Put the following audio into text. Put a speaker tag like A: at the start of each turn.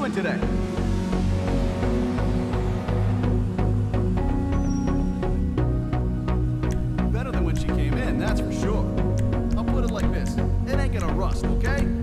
A: doing today? Better than when she came in, that's for sure. I'll put it like this. It ain't gonna rust. okay?